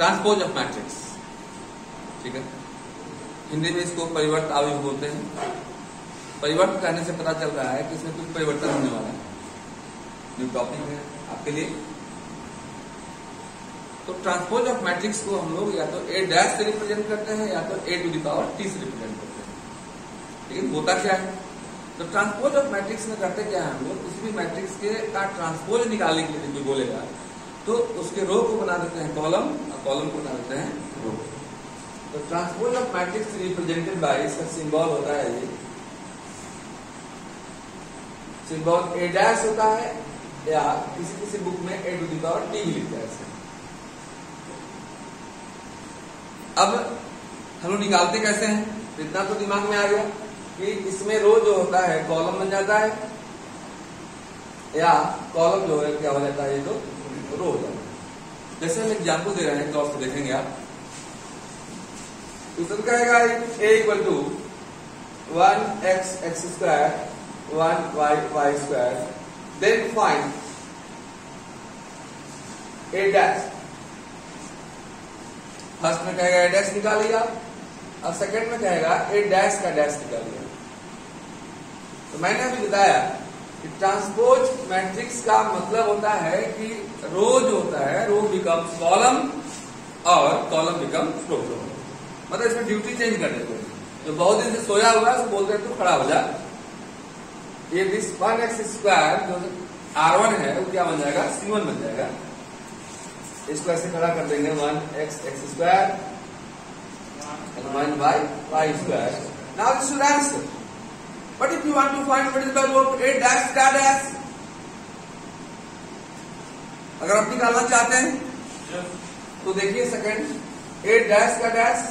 Transpose of matrix ठीक है? हिंदी में इसको परिवर्त आयु बोलते हैं। परिवर्त कहने से पता चल रहा है कि इसमें कुछ परिवर्तन होने वाला है। न्यू टॉपिक है आपके लिए। तो ट्रांसपोज ऑफ़ मैट्रिक्स को हम लोग या तो ए डैश से रिप्रेजेंट करते हैं या तो A to the power T से रिप्रेजेंट करते हैं। लेकिन होता क्या है? तो ट्रांसपोज ऑफ़ मैट्रिक्स में करते क्या है हम लोग? किसी भी मैट्रिक्स के का ट्रांसपोज निकालने के लिए जो बोलेगा तो उसके रो को बना देते हैं कॉलम और कॉलम को बना देते हैं रो तो transpose of matrix represented by इसका सिंबल होता है ये. सिंबल ए डैश होता है, या किसी किसी बुक में A to the power T भी लिखता है अब हम लोग निकालते कैसे हैं? तो इतना तो दिमाग में आ गया कि इसमें रो जो होता है कॉलम बन जाता है, या कॉलम जो है, क्या हो जाता है ये तो? रो हो जाता है। जैसे हम एग्ज़ाम्पल दे रहे हैं तो देखेंगे आप। क्वेश्चन कहेगा A equal to one x x square one y y square then find A dash first में कहेगा ए डैश निकालिए और सेकंड में कहेगा ए डैश का डैश निकालिए तो मैंने अभी बताया ट्रांसपोज मैट्रिक्स का मतलब होता है कि रो जो होता है रो बिकम कॉलम और कॉलम बिकम्स रो मतलब इसमें ड्यूटी चेंज कर देते हैं जो बहुत दिन से सोया हुआ है बोलते हैं तू खड़ा हो जा। ये दिस वन एक्स स्क्वायर जो आर वन है, वो क्या बन जाएगा? सी वन बन जाएगा। इसको ऐसे खड़ा कर देंगे one x x square one by y square now this answer if you want to find what is the value of A dash का डैश अगर आप निकालना चाहते हैं तो देखिए सेकंड ए डैश का डैश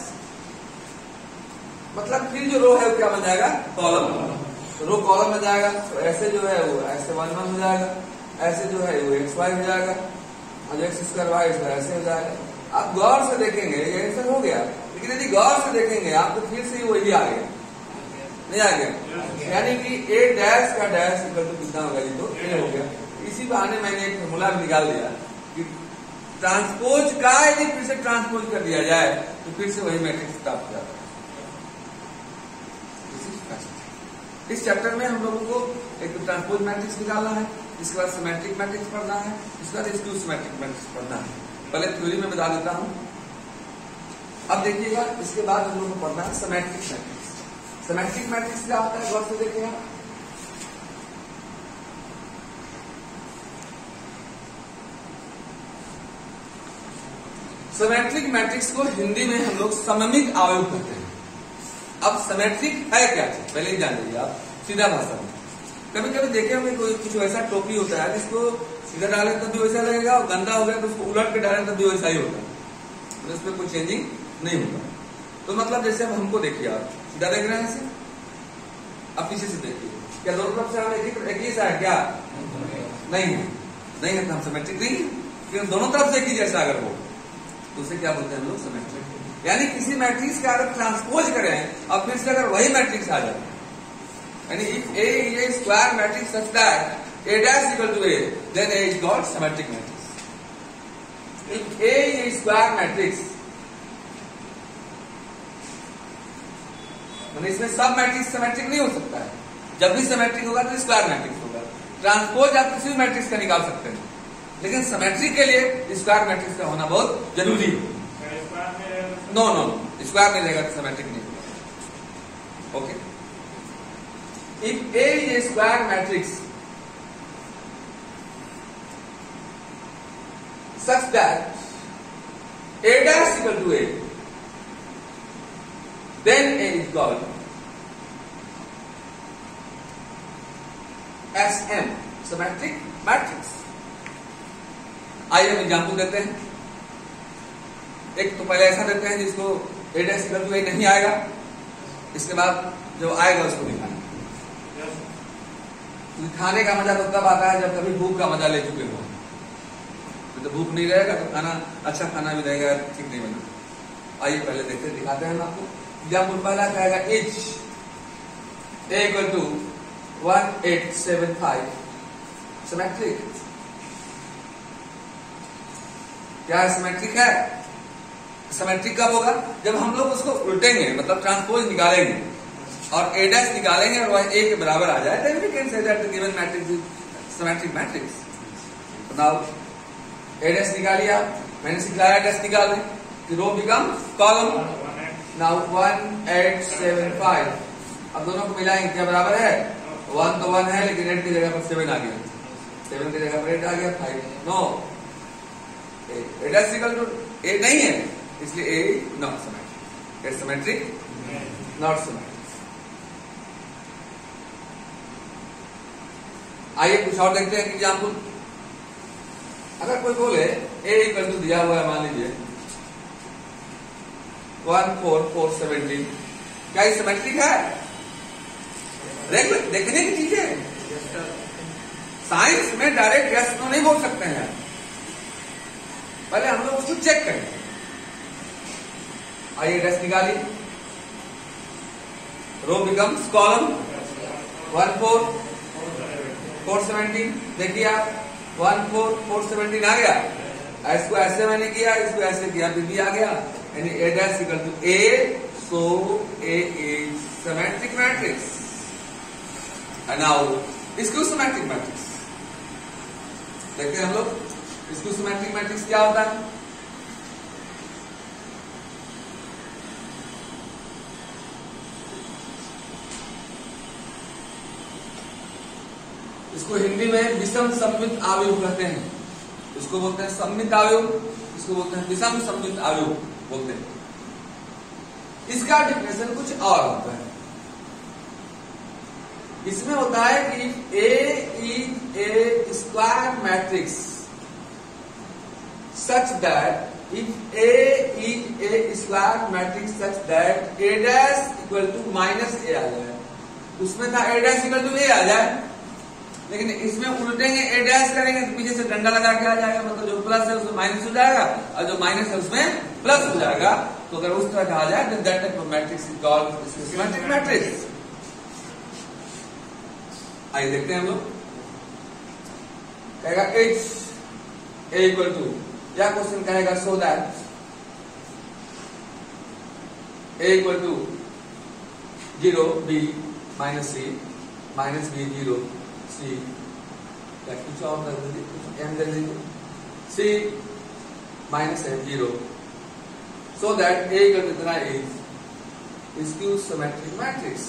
मतलब फिर जो रो है वो क्या बन जाएगा? कॉलम तो रो कॉलम में जाएगा। तो ऐसे जो है वो ऐसे वन वन हो जाएगा। ऐसे जो है वो एक्स वाई हो जाएगा। और एक्स स्क्वायर वाई स्क्वायर ऐसे हो जाएगा। आप गौर से देखेंगे ये आंसर हो गया। लेकिन यदि गौर से देखेंगे आपको फिर से वही आ गया। नहीं आ गया। यानी कि ए डैश का डैश इक्वल टू कितना होगा ये तो? ए हो गया। इसी बहाने मैंने एक फॉर्मूला निकाल दिया कि ट्रांसपोज का यदि फिर से ट्रांसपोज कर दिया जाए तो फिर से वही मैट्रिक्स प्राप्त हो जाता है। इस चैप्टर में हम लोगों को एक तो ट्रांसपोज मैट्रिक्स निकालना है, इसके बाद सिमेट्रिक मैट्रिक्स पढ़ना है, इसके बाद स्क्यू सिमेट्रिक मैट्रिक्स पढ़ना है। पहले थ्योरी में बता देता हूँ। अब देखिएगा, इसके बाद हम लोगों को पढ़ना है सिमेट्रिक मैट्रिक्स सिमेट्रिक मैट्रिक्स क्या होता है गौर से देखिएगा सिमेट्रिक मैट्रिक्स को हिंदी में हम लोग सममिक आयोग कहते हैं। अब सिमेट्रिक है क्या? चीज़ पहले ही जान लीजिए आप, सीधा भाषा में। कभी कभी देखे होंगे कोई कुछ वैसा टोपी होता है, जिसको सीधा डाले तब भी वैसा लगेगा, और गंदा हो गया तो उसको उलट के डाले तब भी वैसा ही होता है। तो उस पर कोई चेंजिंग नहीं होता। तो मतलब जैसे अब हमको देखिए आप सीधा देख रहे हैं ऐसे अब पीछे से देखिए। क्या दोनों तरफ़ से हम एक ही एक सा है क्या? नहीं है। नहीं है तो हम सिमेट्रिक नहीं क्योंकि दोनों तरफ़ से एक ही जैसा अगर हो तो उसे क्या बोलते हैं हम लोग? सिमेट्रिक यानी किसी मैट्रिक्स का अगर ट्रांसपोज करें और फिर से अगर वही मैट्रिक्स आ जाए। यानी if A is a square matrix such that A dash equal to A then A is got symmetric matrix if A is a square matrix मैंने इसमें सब मैट्रिक्स सिमेट्रिक नहीं हो सकता है। जब भी सिमेट्रिक होगा तो स्क्वायर मैट्रिक्स होगा। ट्रांसपोज आप किसी भी मैट्रिक्स का निकाल सकते हैं। लेकिन सिमेट्रिक के लिए स्क्वायर मैट्रिक्स का होना बहुत ज़रूरी है। नो नो स्क्वायर नहीं रहेगा तो सिमेट्रिक नहीं होगा। Okay if A a square matrix such that A dash equal to A, then A is called SM, symmetric matrix. आइए हम एग्ज़ाम्पल देते हैं। एक तो पहले ऐसा देते हैं जिसको ए डैश इक्वल ए नहीं आएगा। इसके बाद जो आएगा उसको दिखाना। खाने का मज़ा तो तब आता है जब कभी भूख का मज़ा ले चुके हो। तो भूख नहीं रहेगा तो खाना अच्छा खाना भी रहेगा ठीक नहीं बना। आइए पहले देखते दिखाते हैं हम आपको। एग्ज़ाम्पल पहला कहेगा H A equal to one eight seven five symmetric क्या सिमेट्रिक है सिमेट्रिक कब होगा? जब हम लोग उसको उल्टेंगे मतलब ट्रांसपोज निकालेंगे और ए डैश निकालेंगे और वह ए के बराबर आ जाए then can say that given matrix is symmetric matrix now A dash निकालिए मैंने सिखाया डैश निकालने कि row become column now one eight seven five अब दोनों को मिलाएँगे क्या बराबर है? वन तो वन है, लेकिन एट की जगह पर सेवन आ गया। सेवन की जगह पर एट आ गया five no eight is equal to A नहीं है, इसलिए A not symmetric it symmetric not symmetric आइए कुछ और देखते हैं, एग्ज़ाम्पल। अगर कोई बोले ए इक्वल टू दिया हुआ है, मान लीजिए। वन फोर फोर सेवेंटीन क्या ये सिमेट्रिक है? रेगुलर देखने की चीज़ है। साइंस में डायरेक्ट यस नो नहीं बोल सकते हैं। पहले हम लोग उसको चेक करें। आइए एड्रेस निकाली row becomes column one four four seventeen देखिए आप वन फोर फोर सेवेंटीन आ गया। इसको ऐसे मैंने किया, इसको ऐसे किया बीबी आ गया। यानी A dash equal to A so A is symmetric matrix now इसको सिमेट्रिक मैट्रिक्स देखते हैं हम लोग, इसको सिमेट्रिक मैट्रिक्स क्या होता है? इसको हिंदी में विषम सम्मित आयुग कहते हैं। इसको बोलते हैं सम्मित आयुग इसको बोलते हैं विषम सम्मित आयुग बोलते हैं। इसका डिफिनेशन कुछ और होता है। इसमें होता है कि A is a square matrix such that if A is a square matrix such that A dash equal to minus A आ जाए। उसमें था A dash equal to A आ जाए। लेकिन इसमें उल्टेंगे ए डैश करेंगे तो पीछे से डंडा लगा के आ जाएगा। मतलब जो प्लस है उसमें माइनस हो जाएगा और जो माइनस है उसमें प्लस हो जाएगा तो अगर उस तरह कहा जाए तो that type of matrix is called symmetric matrix आइए देखते हैं हम लोग। कहेगा एच ए इक्वल टू क्या क्वेश्चन कहेगा so that A equal to zero B minus C minus B zero C या कुछ और कर दीजिए कुछ एम दे दीजिए C minus M zero so that A equal to इतना इज़ इसक्यू सिमेट्रिक मैट्रिक्स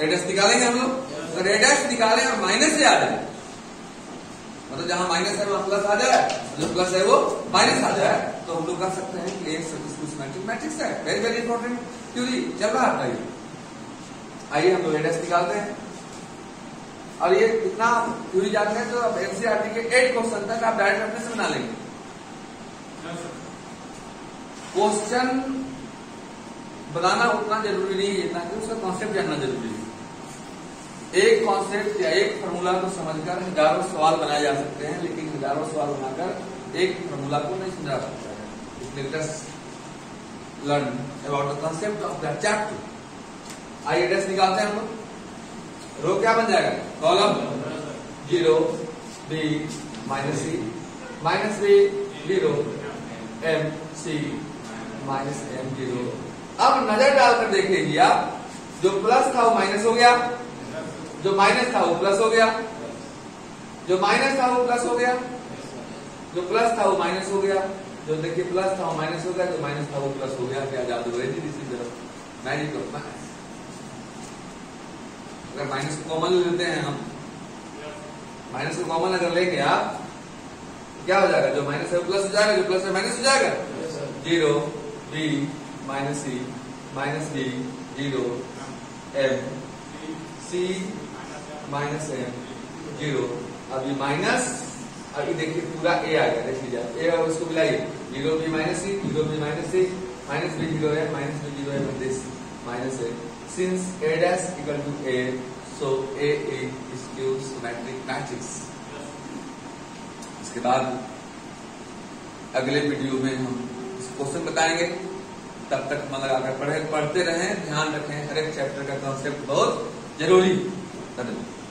एडस निकालेंगे हम लोग? अगर एडस निकालें और माइनस से आ जाए। मतलब जहाँ माइनस है वहाँ प्लस आ जाए। जो प्लस है वो माइनस आ जाए। तो हम लोग कर सकते हैं कि एक सिमेट्रिक मैट्रिक्स है। वेरी वेरी इंपॉर्टेंट थ्योरी चल रहा है आइए हम लोग एडस निकालते हैं। और ये इतना थ्योरी जानते हैं तो अब एनसीआरटी के एट क्वेश्चन तक आप डायरेक्ट अपने से बना लेंगे। क्वेश्चन बनाना उतना ज़रूरी नहीं है जितना कि उसका कॉन्सेप्ट जानना ज़रूरी है। एक कॉन्सेप्ट या एक फॉर्मूला को समझकर हज़ारों सवाल बनाए जा सकते हैं, लेकिन हज़ारों सवाल बनाकर एक फॉर्मूला को नहीं समझा सकता है। Learn about the concept of that chapter आइए एड्रेस निकालते हैं हम लोग। रो क्या बन जाएगा? Column zero B minus C minus B zero M C minus M zero. अब नज़र डालकर देखिए आप जो प्लस था वो माइनस हो गया। जो माइनस था वो प्लस हो गया। जो माइनस था वो प्लस हो गया। जो प्लस था वो माइनस हो गया। जो देखिए प्लस था वो माइनस हो गया जो माइनस था वो प्लस हो गया। क्या है this is magic of maths अगर माइनस को कॉमन लेते हैं हम। माइनस को कॉमन अगर लेंगे आप क्या हो जाएगा? जो माइनस है वो प्लस हो जाएगा जो प्लस है माइनस हो जाएगा? Zero B minus C minus B zero M C minus M zero अब ये माइनस अभी देखिए पूरा ए आ गया, देख लीजिए। ए और उसको मिलाइए। Zero B minus C zero B minus C minus B zero है माइनस बी ज़ीरो है this minus A since A dash equal to A so A is symmetric matrix इसके बाद अगले वीडियो में हम क्वेश्चन बताएँगे। तब तक मन लगाकर पढ़े पढ़ते रहें, ध्यान रखें, हर एक चैप्टर का कॉन्सेप्ट बहुत ज़रूरी। धन्यवाद।